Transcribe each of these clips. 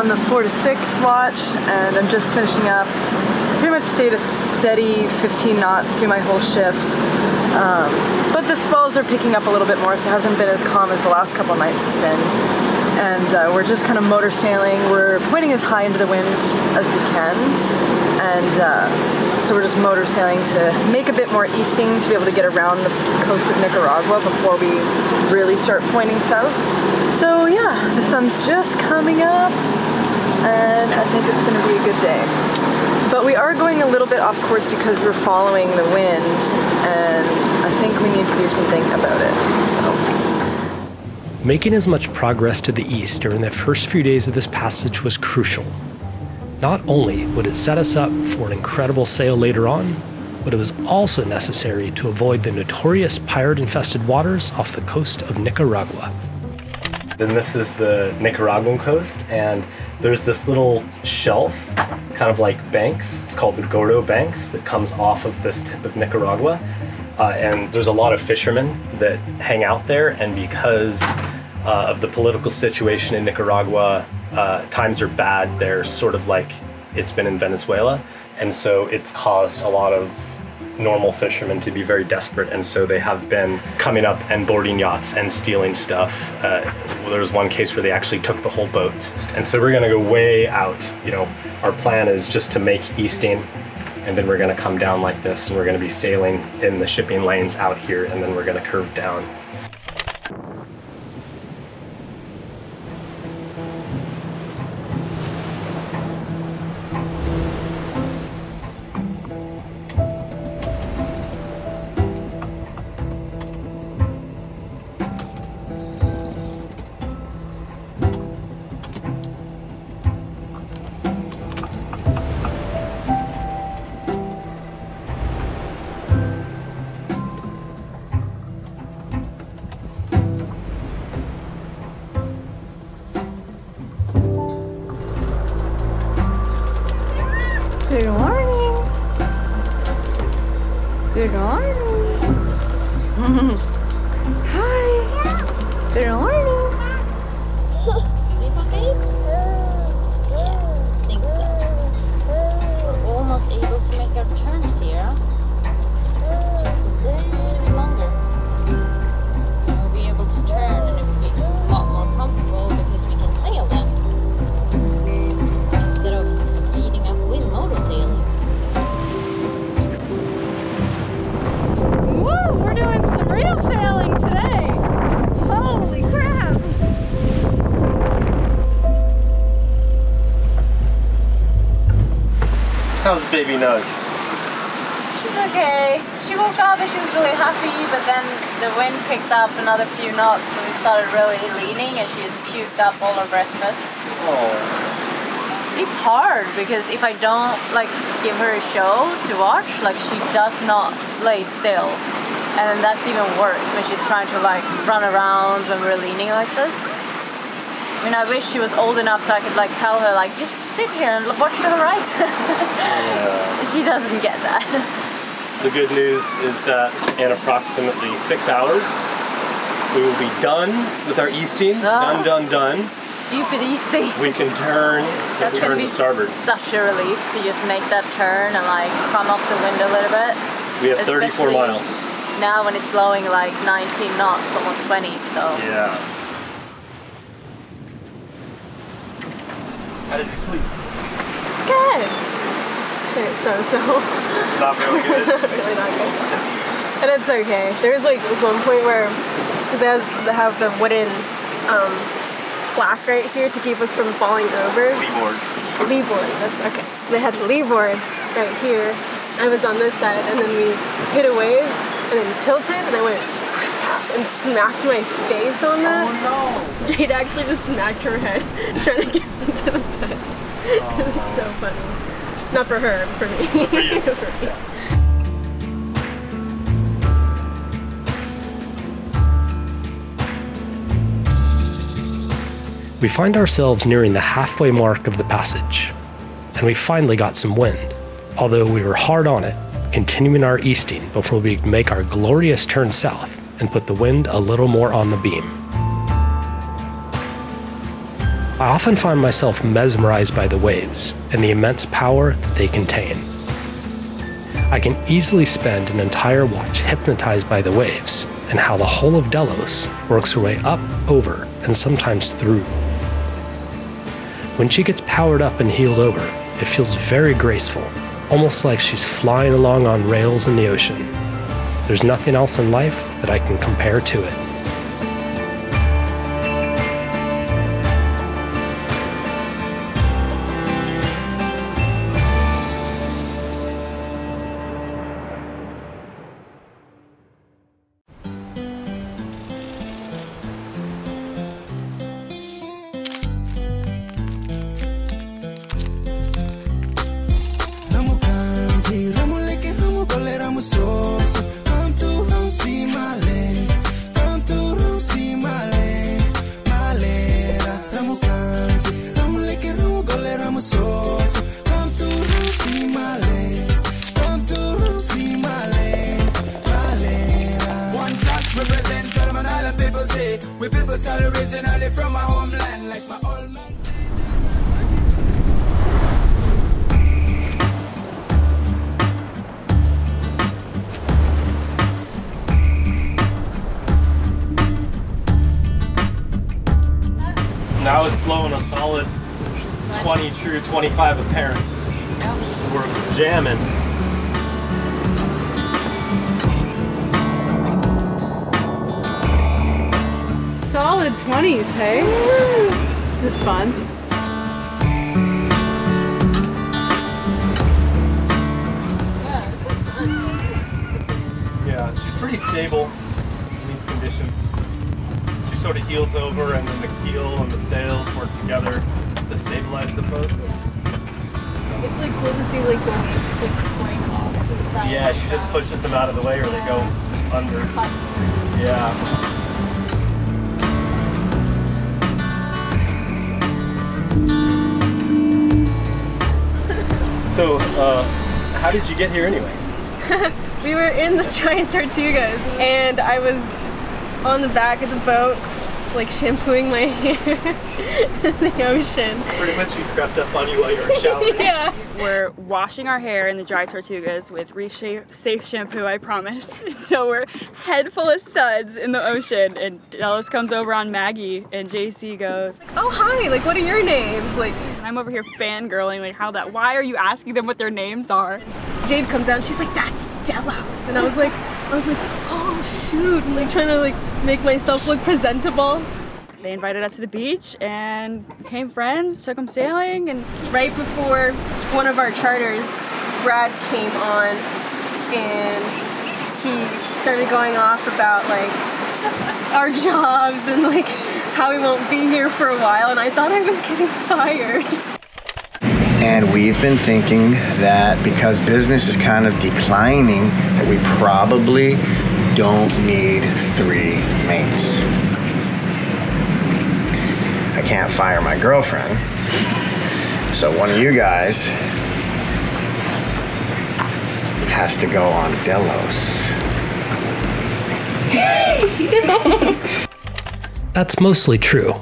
on the 4 to 6 watch and I'm just finishing up. Pretty much stayed a steady 15 knots through my whole shift. Um, but the swells are picking up a little bit more, so it hasn't been as calm as the last couple nights have been and uh, we're just kind of motor sailing. We're pointing as high into the wind as we can, and uh, so we're just motor sailing to make a bit more easting to be able to get around the coast of Nicaragua before we really start pointing south. So yeah, the sun's just coming up, and I think it's going to be a good day. But we are going a little bit off course because we're following the wind, and I think we need to do something about it. So. Making as much progress to the east during the first few days of this passage was crucial. Not only would it set us up for an incredible sail later on, but it was also necessary to avoid the notorious pirate infested waters off the coast of Nicaragua. Then this is the Nicaraguan coast, and there's this little shelf, kind of like banks. It's called the Gordo Banks that comes off of this tip of Nicaragua. Uh, and there's a lot of fishermen that hang out there, and because uh, of the political situation in Nicaragua. Uh, times are bad there, sort of like it's been in Venezuela. And so it's caused a lot of normal fishermen to be very desperate. And so they have been coming up and boarding yachts and stealing stuff. Uh, there was one case where they actually took the whole boat. And so we're going to go way out. You know, our plan is just to make easting and then we're going to come down like this and we're going to be sailing in the shipping lanes out here and then we're going to curve down Good on. How's baby Nugs? She's okay. She woke up and she was really happy, but then the wind picked up another few knots, and we started really leaning, and she just puked up all her breakfast. Oh. It's hard because if I don't like give her a show to watch, like she does not lay still, and that's even worse when she's trying to like run around when we're leaning like this. I mean, I wish she was old enough so I could like tell her like just sit here and watch the horizon. yeah. She doesn't get that. The good news is that in approximately six hours, we will be done with our easting. Oh. Done, done, done. Stupid easting. We can turn to That's turn to starboard. Such a relief to just make that turn and like come off the wind a little bit. We have Especially 34 miles. Now when it's blowing like 19 knots, almost 20. So. Yeah. How did you sleep? Good. So so so. Not really good. really not good. And it's okay. There was like this one point where, because they, they have the wooden um, plaque right here to keep us from falling over. Leeboard. Leeboard. That's okay. They had leeboard right here. I was on this side, and then we hit a wave, and then tilted, and I went and smacked my face on that. Oh no! Jade actually just smacked her head trying to get into the bed. Oh. it was so funny. Not for her, for me. For you. for me. We find ourselves nearing the halfway mark of the passage, and we finally got some wind, although we were hard on it, continuing our easting before we make our glorious turn south and put the wind a little more on the beam. I often find myself mesmerized by the waves and the immense power they contain. I can easily spend an entire watch hypnotized by the waves and how the whole of Delos works her way up, over, and sometimes through. When she gets powered up and heeled over, it feels very graceful, almost like she's flying along on rails in the ocean. There's nothing else in life that I can compare to it. We people start originally from my homeland Like my old man Now it's blowing a solid 20 true, 25 apparent. We're jamming. Solid 20s, hey? This is fun. Yeah, she's pretty stable in these conditions. She sort of heels over and then the keel and the sails work together to stabilize the boat. It's like cool to see like the waves just like pouring off to the side. Yeah, she just pushes them out of the way or they go under. cuts. Yeah. So, uh, how did you get here anyway? We were in the giant tortugas and I was on the back of the boat like shampooing my hair in the ocean. Pretty much we crept up on you while you were showering. Yeah. We're washing our hair in the dry tortugas with Reef Safe shampoo, I promise. So we're head full of suds in the ocean and Delos comes over on Maggie and JC goes, "Oh hi, like what are your names?" Like and I'm over here fangirling like how that why are you asking them what their names are? Jade comes out and she's like, "That's Delos." And I was like I was like, "Oh shoot." I'm like trying to like make myself look presentable. They invited us to the beach and became friends, took them sailing, and right before one of our charters, Brad came on and he started going off about like our jobs and like how we won't be here for a while, and I thought I was getting fired. And we've been thinking that because business is kind of declining, that we probably don't need three mates. I can't fire my girlfriend. So one of you guys has to go on Delos. That's mostly true,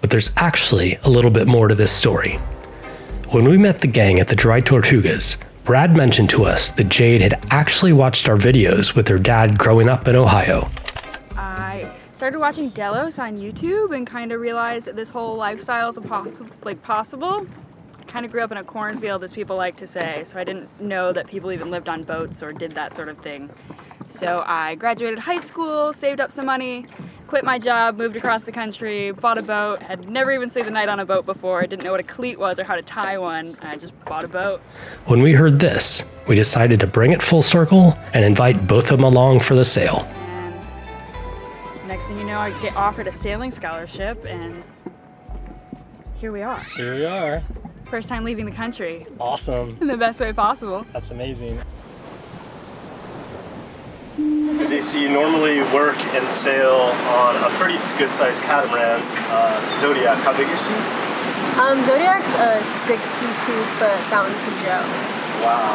but there's actually a little bit more to this story. When we met the gang at the Dry Tortugas, Brad mentioned to us that Jade had actually watched our videos with her dad growing up in Ohio. I started watching Delos on YouTube and kind of realized that this whole lifestyle is a possi- like possible. I kind of grew up in a cornfield, as people like to say, so I didn't know that people even lived on boats or did that sort of thing. So I graduated high school, saved up some money, quit my job, moved across the country, bought a boat, had never even stayed the night on a boat before, didn't know what a cleat was or how to tie one. I just bought a boat. When we heard this, we decided to bring it full circle and invite both of them along for the sail. And next thing you know, I get offered a sailing scholarship, and here we are. Here we are. First time leaving the country Awesome. in the best way possible. That's amazing. So JC, you normally work and sail on a pretty good sized catamaran, uh, Zodiac. How big is she? Um, Zodiac's a 62 foot Fountaine Pajot. Wow.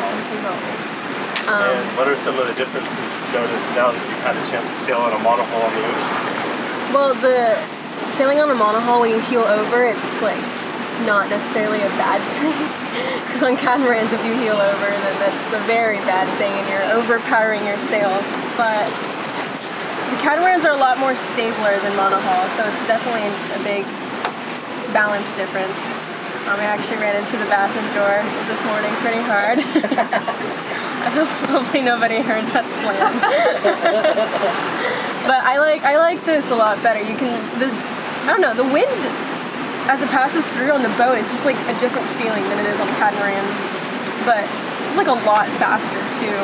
Um, and what are some of the differences you've noticed now that you've had a chance to sail on a monohull on the ocean? Well, the sailing on a monohull when you heel over, it's like not necessarily a bad thing. Because on catamarans, if you heel over, then that's a very bad thing, and you're overpowering your sails. But the catamarans are a lot more stabler than monohull, so it's definitely a big balance difference. Um, I actually ran into the bathroom door this morning pretty hard. Hopefully nobody heard that slam. but I like I like this a lot better. You can the I don't know the wind as it passes through on the boat. It's just like a different feeling than it is on the catamaran. But this is like a lot faster too,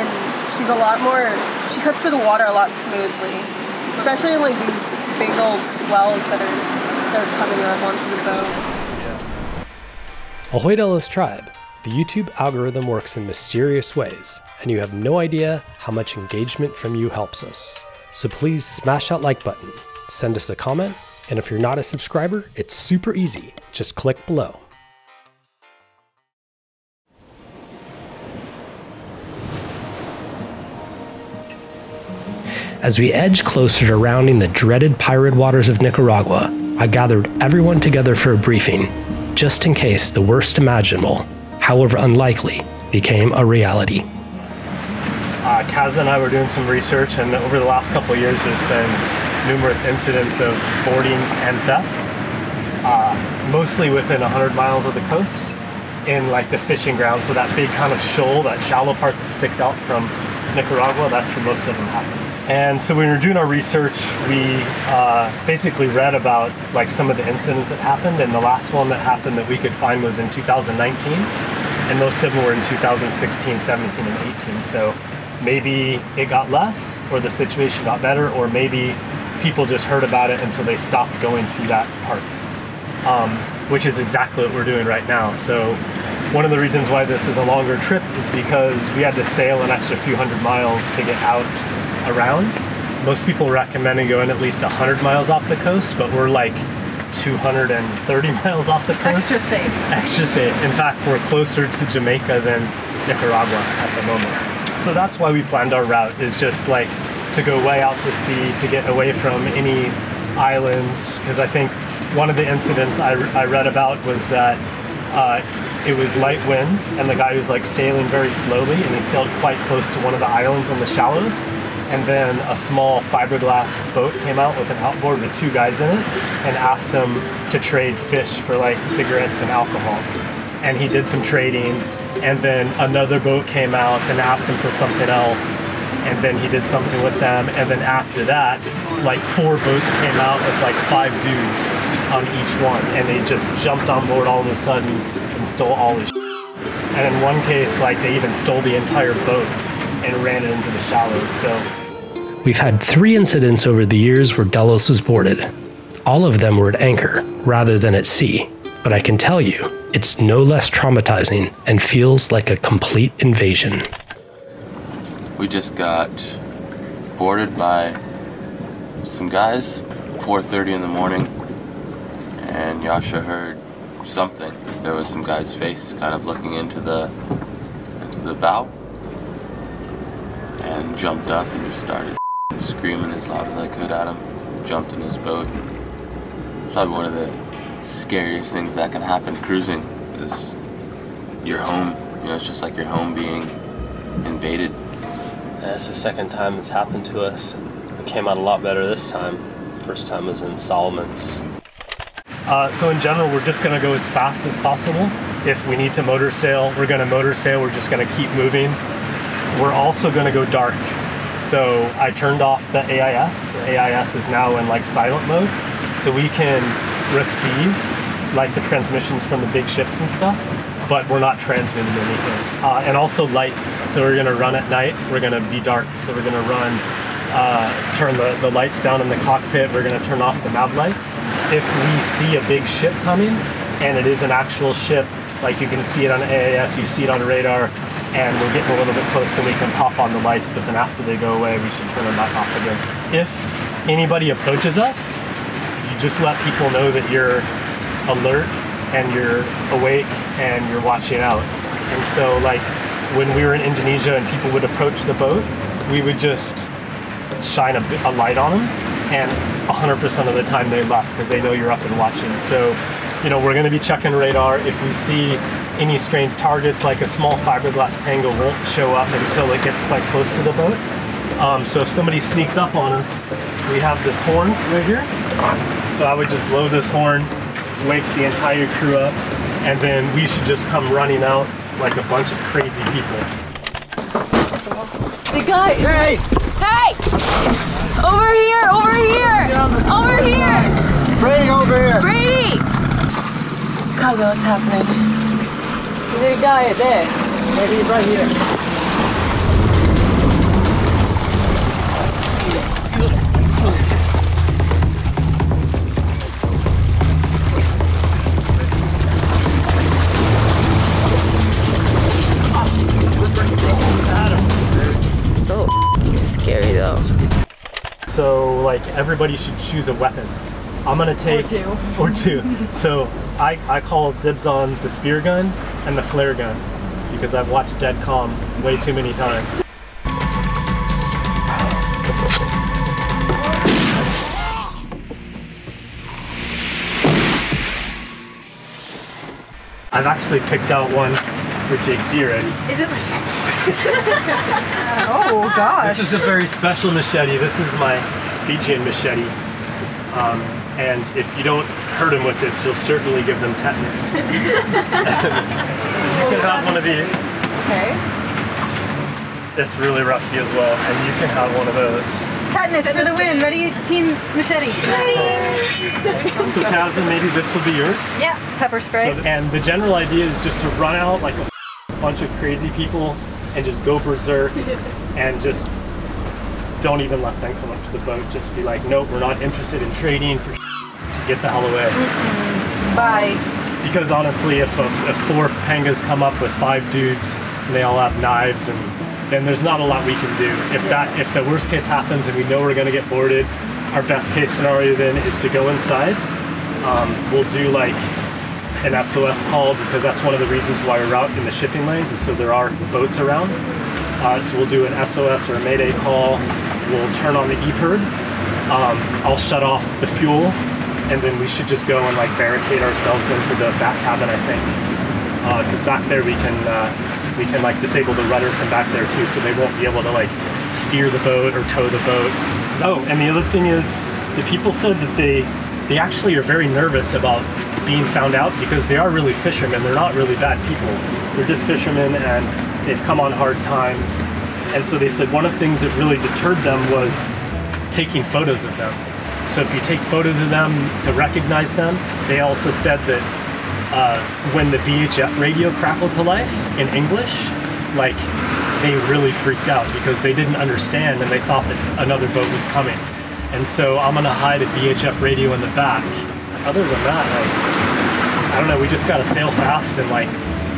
and she's a lot more. She cuts through the water a lot smoothly, especially in like these big old swells that are that are coming up onto the boat. Ahoy Delos Tribe, the YouTube algorithm works in mysterious ways, and you have no idea how much engagement from you helps us. So please smash that like button, send us a comment, and if you're not a subscriber, it's super easy. Just click below. As we edged closer to rounding the dreaded pirate waters of Nicaragua, I gathered everyone together for a briefing, just in case the worst imaginable, however unlikely, became a reality. Uh, and I were doing some research, and over the last couple years, there's been numerous incidents of boardings and thefts, uh, mostly within 100 miles of the coast, in like the fishing ground. So that big kind of shoal, that shallow part that sticks out from Nicaragua, that's where most of them happen. And so when we were doing our research, we uh, basically read about like some of the incidents that happened, and the last one that happened that we could find was in 2019, and most of them were in 2016, 17, and 18. So maybe it got less, or the situation got better, or maybe people just heard about it and so they stopped going through that part, um, which is exactly what we're doing right now. So one of the reasons why this is a longer trip is because we had to sail an extra few hundred miles to get out around. Most people recommend going at least 100 miles off the coast, but we're like 230 miles off the coast. Extra safe. Extra safe. In fact, we're closer to Jamaica than Nicaragua at the moment. So that's why we planned our route is just like to go way out to sea to get away from any islands because I think one of the incidents I, I read about was that uh, it was light winds and the guy was like sailing very slowly and he sailed quite close to one of the islands on the shallows and then a small fiberglass boat came out with an outboard with two guys in it and asked him to trade fish for like cigarettes and alcohol. And he did some trading and then another boat came out and asked him for something else and then he did something with them. And then after that like four boats came out with like five dudes on each one and they just jumped on board all of a sudden and stole all his and in one case like they even stole the entire boat and ran it into the shallows. So We've had three incidents over the years where Delos was boarded. All of them were at anchor rather than at sea, but I can tell you, it's no less traumatizing and feels like a complete invasion. We just got boarded by some guys, 4:30 in the morning, and Yasha heard something. There was some guy's face kind of looking into the into the bow, and jumped up and just started screaming as loud as I could at him. Jumped in his boat. It's probably one of the scariest things that can happen cruising is your home. You know, it's just like your home being invaded. That's the second time it's happened to us. It came out a lot better this time. First time was in Solomon's. Uh, so in general, we're just going to go as fast as possible. If we need to motor sail, we're going to motor sail. We're just going to keep moving. We're also going to go dark. So I turned off the AIS. AIS is now in like silent mode, so we can receive like the transmissions from the big ships and stuff, but we're not transmitting anything. Uh, and also lights. So we're going to run at night. We're going to be dark. So we're going to run uh, turn the, the lights down in the cockpit. We're going to turn off the nav lights. If we see a big ship coming, and it is an actual ship, like you can see it on AIS, you see it on radar, and we're getting a little bit close, then we can pop on the lights, but then after they go away, we should turn them back off again. If anybody approaches us, you just let people know that you're alert and you're awake and you're watching out. And so, like, when we were in Indonesia and people would approach the boat, we would just shine a, a light on them and 100% of the time they left because they know you're up and watching. So, you know, we're going to be checking radar. If we see any strange targets, like a small fiberglass panga won't show up until it gets quite close to the boat. Um, so if somebody sneaks up on us, we have this horn right here. So I would just blow this horn, wake the entire crew up, and then we should just come running out like a bunch of crazy people. The guy. Hey! Hey! Over here! Over here! Over here! Brady over here! Brady! Kaza, what's happening? There's a guy there. Maybe right here. So scary though. So like everybody should choose a weapon. I'm gonna take or two. or two. So I, I call dibs on the spear gun and the flare gun because I've watched Dead Calm way too many times. I've actually picked out one for JC already. Is it machete? Oh gosh. This is a very special machete. This is my Fijian machete. Um, and if you don't hurt them with this, you'll certainly give them tetanus. so you can have one of these. Okay. It's really rusty as well, and you can have one of those. Tetanus for the win. Ready, team machete. So Kazan, maybe this will be yours. Yeah. Pepper spray. So, and the general idea is just to run out like a bunch of crazy people and just go berserk and just don't even let them come up to the boat. Just be like, nope, we're not interested in trading for get the hell away. Bye. Because honestly, if, a, if four pangas come up with five dudes and they all have knives, and then there's not a lot we can do. If that, if the worst case happens and we know we're gonna get boarded, our best case scenario then is to go inside. Um, we'll do like an SOS call because that's one of the reasons why we're out in the shipping lanes, is so there are boats around. Uh, so we'll do an SOS or a Mayday call. We'll turn on the EPIRB. Um, I'll shut off the fuel, and then we should just go and like barricade ourselves into the back cabin. I think because back there we can uh, we can like disable the rudder from back there too, so they won't be able to like steer the boat or tow the boat. Oh, and the other thing is, the people said that they they actually are very nervous about being found out because they are really fishermen. They're not really bad people. They're just fishermen and they've come on hard times. And so they said one of the things that really deterred them was taking photos of them. So if you take photos of them to recognize them, they also said that uh, when the VHF radio crackled to life in English, like they really freaked out because they didn't understand and they thought that another boat was coming. And so I'm gonna hide a VHF radio in the back. Other than that, like, I don't know, we just gotta sail fast and like,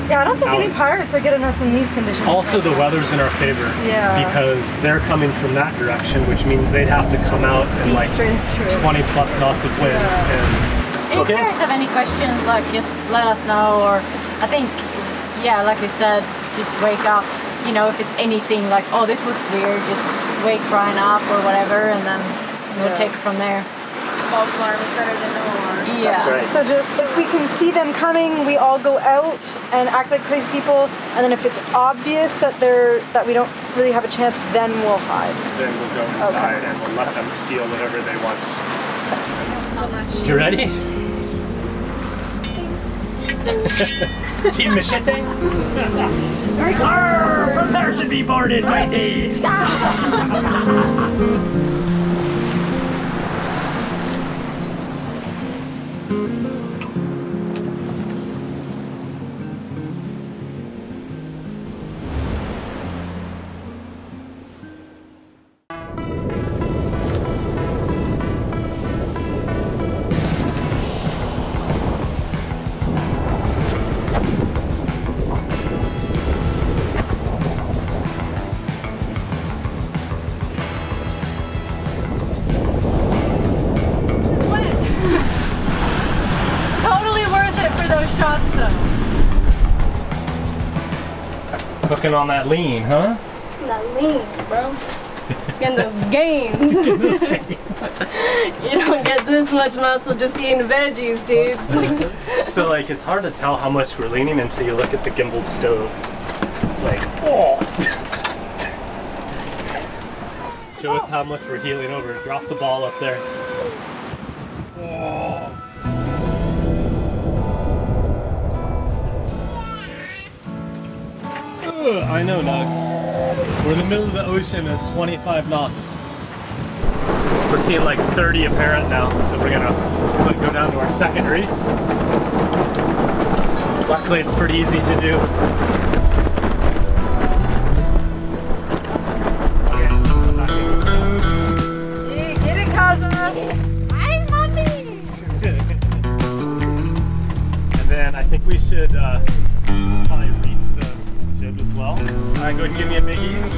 Yeah, I don't think Out. any pirates are getting us in these conditions. also the weather's in our favor. Yeah. Because they're coming from that direction, which means they'd have to come out in Beat like straight into it. 20 plus knots of winds and And if you guys have any questions, like just let us know. Or I think, yeah, like we said, just wake up. You know, if it's anything like, oh, this looks weird, just wake Brian up or whatever, and then we'll Yeah. take it from there. False alarm is better than no alarm. Yeah. So just if we can see them coming, we all go out and act like crazy people, and then if it's obvious that they're that we don't really have a chance, then we'll hide. then we'll go inside and we'll let them steal whatever they want. You ready? Team Machete? Arr, prepare to be boarded, mateys! Totally Cooking on that lean, huh? Not lean, bro. Getting those gains. you don't get this much muscle just eating veggies, dude. So like it's hard to tell how much we're leaning until you look at the gimbaled stove. It's like, oh. Show us how much we're heeling over. Drop the ball up there. Oh. Ugh, I know, Nugs. We're in the middle of the ocean and it's 25 knots. We're seeing like 30 apparent now, so we're gonna go down to our second reef. Luckily, it's pretty easy to do. Get it, Kaza. Hi, mommy. And then I think we should uh, right, ahead and give me a big ease.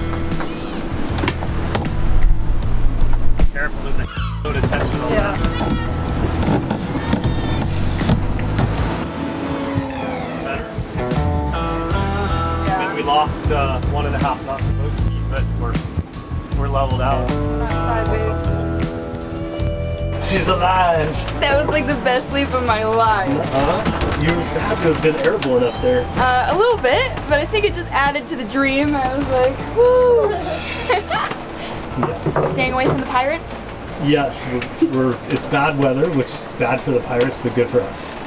Careful, there's a load of tension on that. Better. We lost uh, one and a half knots of boat speed, but we're we're leveled out. She's alive. That was like the best sleep of my life. Uh-huh. You have to have been airborne up there. Uh, a little bit, but I think it just added to the dream. I was like, woo. Staying away from the pirates. Yes, we're, we're, it's bad weather, which is bad for the pirates, but good for us.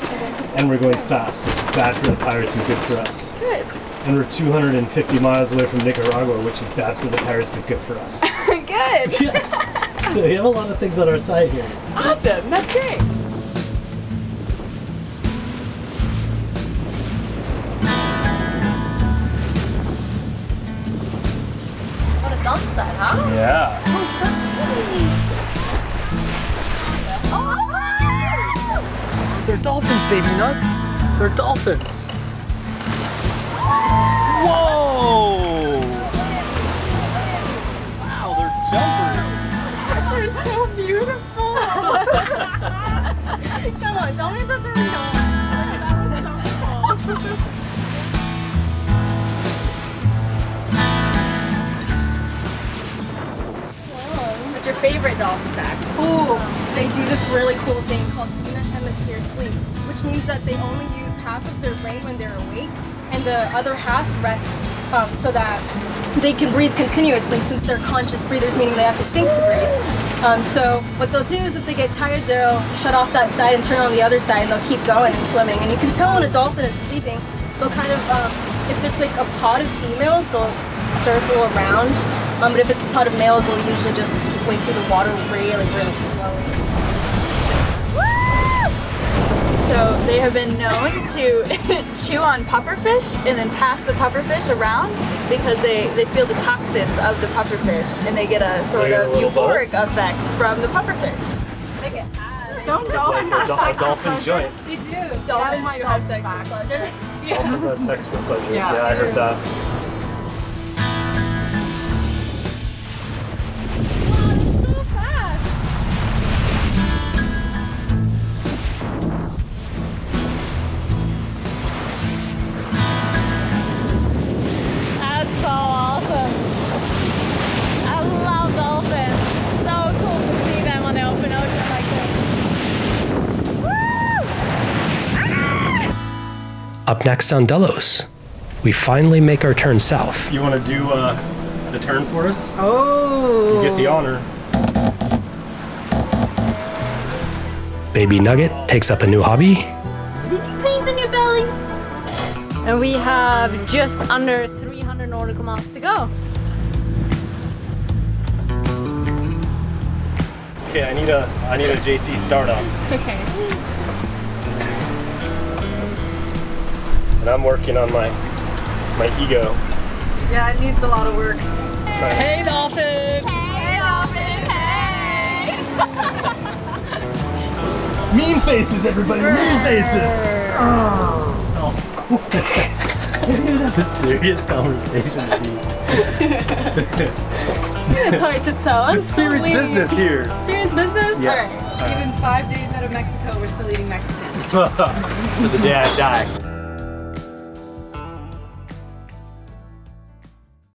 And we're going fast, which is bad for the pirates and good for us. Good. And we're 250 miles away from Nicaragua, which is bad for the pirates, but good for us. Good. so we have a lot of things on our side here. Awesome. That's great. What a sunset, huh? Yeah. They're dolphins, baby nuts. They're dolphins. Come tell me that they're real. Like, that was so cool. What's your favorite dolphin fact? Ooh, they do this really cool thing called unihemispheric sleep, which means that they only use half of their brain when they're awake, and the other half rests um, so that they can breathe continuously since they're conscious breathers, meaning they have to think to breathe. Um, so what they'll do is if they get tired, they'll shut off that side and turn on the other side, and they'll keep going and swimming. And you can tell when a dolphin is sleeping. They'll kind of, um, if it's like a pod of females, they'll circle around. Um, but if it's a pod of males, they'll usually just wake through the water really, really slowly. So they have been known to chew on pufferfish and then pass the pufferfish around because they, they feel the toxins of the pufferfish and they get a sort get of little euphoric buzz. effect from the pufferfish. They get Don't Like a, dol- a dolphin joint. They do. Dolphins do have sex with pleasure. Dolphins have sex for pleasure. Yeah. Yeah, I heard that. Up next on Delos, we finally make our turn south. You want to do uh, the turn for us? Oh. You get the honor. Baby Nugget takes up a new hobby. Paint in your belly. And we have just under 300 nautical miles to go. Okay, I need a I need a JC startup. Okay. I'm working on my my ego. Yeah, it needs a lot of work. Hey, dolphin! Hey, dolphin. Hey. Mean faces, everybody! Mean faces! have a serious conversation with you. It's hard to tell. I'm This is serious totally- business here. Serious business? Yeah. Alright. Even five days out of Mexico, we're still eating Mexican. For the day I die.